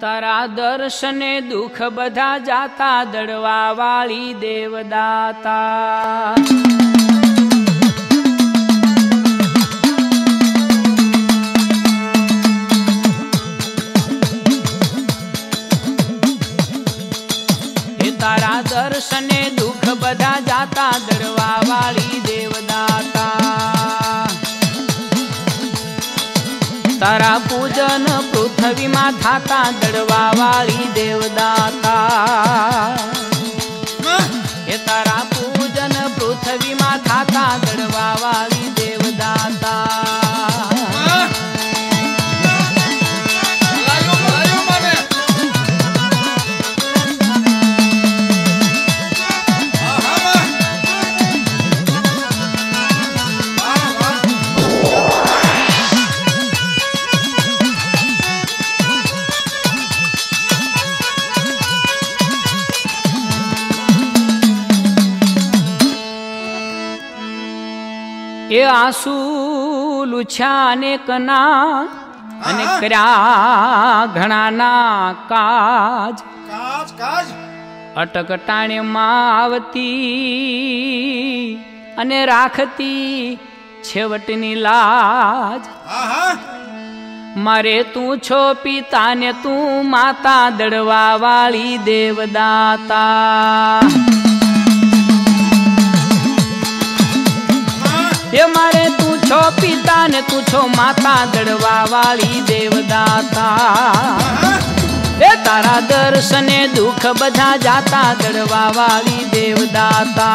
તારા દર્શને દુઃખ બધા જાતા દડવા વાળી દેવદાતા. તારા પૂજન પૃથ્વીમાં થાતા દડવા વાળી દેવદાતા એ તારા પૂજન પૃથ્વીમાં થાતા દડવા વાળી દેવદાતા. એ આંસુ લુછ્યા અનેક ના અને કર્યા ઘણાના કાજ. કાજ કાજ. અટકટાણીમાં આવતી અને રાખતી છેવટની લાજ. મારે તું છો પિતા ને તું માતા દડવા વાળી દેવદાતા. છો પિતા ને તું માતા દળવા વાળી દેવદાતા. એ તારા દર્શને દુઃખ બધા જાતા દડવા વાળી દેવદાતા.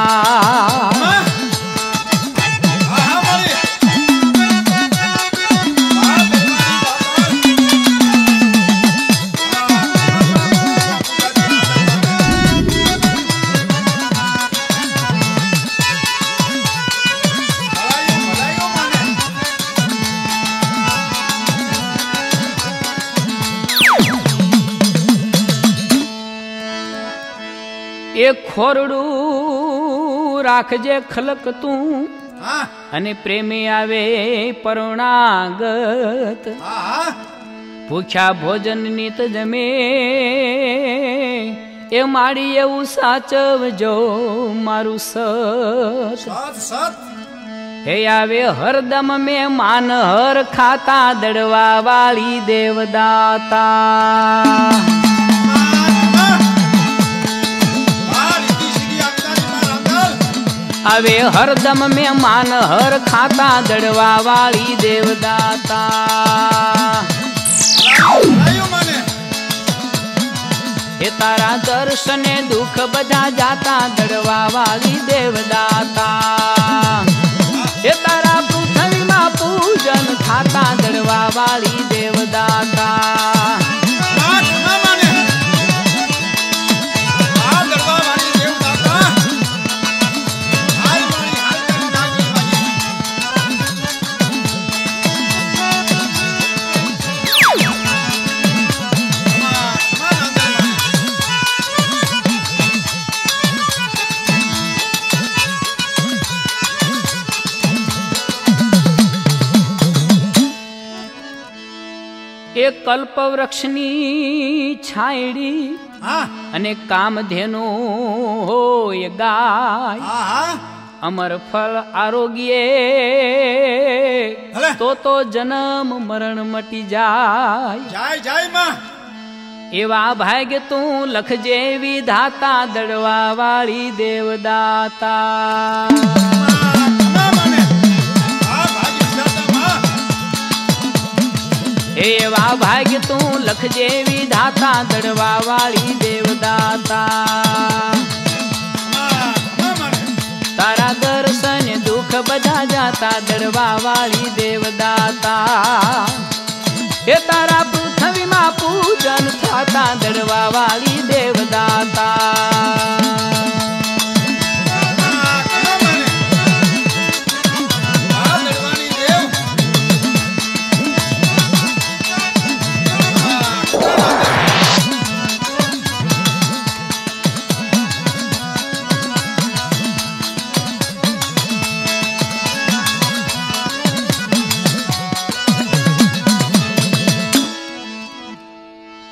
એ ખોરડું રાખજે ખલક તું. અને પ્રેમી આવે પરુણાગત. ભૂખ્યા ભોજન નીત જમે. એ મારી એવું સાચવજો મારું સત. હે આવે હરદમ મેં માન હર ખાતા દડવા વાળી દેવદાતા. આવે હરદમ મેં માન હર ખાતા દડવા વાળી દેવદાતા હે તારા દર્શને દુઃખ બધા જાતા દડવા વાળી દેવદાતા. હે તારા પૃથ્વીમાં પૂજન ખાતા દડવા વાળી દેવદાતા. કલ્પવૃક્ષની છાયડી અને કામધેનુ હોય ગાય. અમર ફળ આરોગ્ય તો તો જન્મ મરણ મટી જાય. જાય જાય એવા ભાગ્ય તું લખજે વિધાતા દડવા વાળી દેવદાતા એવા ભાગ્ય તું લખજે વિધાતા દડવા વાળી દેવદાતા. તારા દર્શન દુઃખ બધા જાતા દડવા વાળી દેવદાતા. એ તારા પૃથ્વીમાં પૂજન થતા દડવા વાળી દેવદાતા.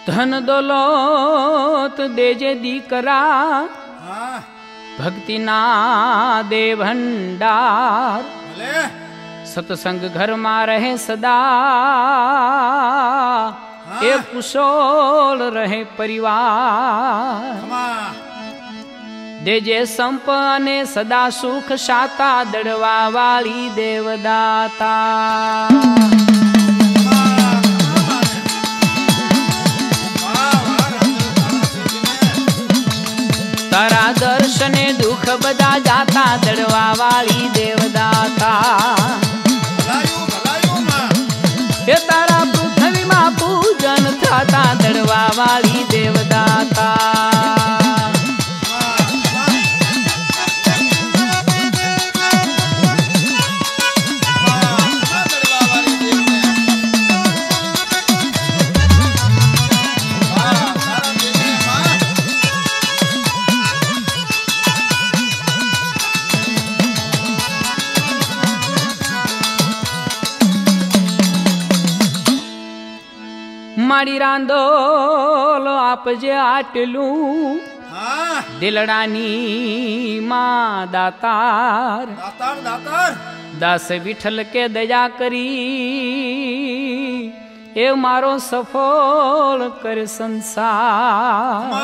ધન દોલત દેજે દીકરા. ભક્તિના દે ભંડાર સત્સંગ ઘરમાં રહે સદા. એ કુશોળ રહે પરિવાર. દેજે સંપ અને સદા સુખ સાતા દડવા વાળી દેવદાતા. દડવા વાળી દેવદાતા મારી રાંધોલો આપજે આટલું. દિલડાની માં દાતાર. દાસ વિઠ્ઠલ કે દયા કરી. એ મારો સફળ કર સંસાર.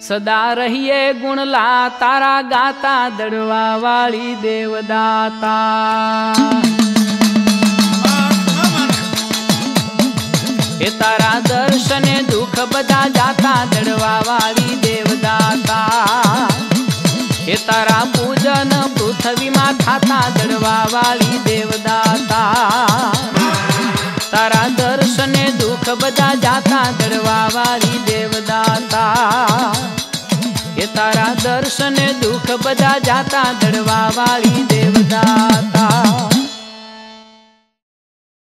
સદા રહીએ ગુણલા તારા ગાતા દડવા વાળી દેવદાતા. એ તારા દર્શને દુઃખ બધા જાતા દડવા વાળી દેવદાતા. એ તારા પૂજન પૃથ્વીમાં થાતા દડવા વાળી દેવદાતા. તારા દર્શને દુઃખ બધા જાતા દડવા વાળી દેવદાતા. એ તારા દર્શને દુઃખ બધા જાતા દડવા વાળી દેવદાતા.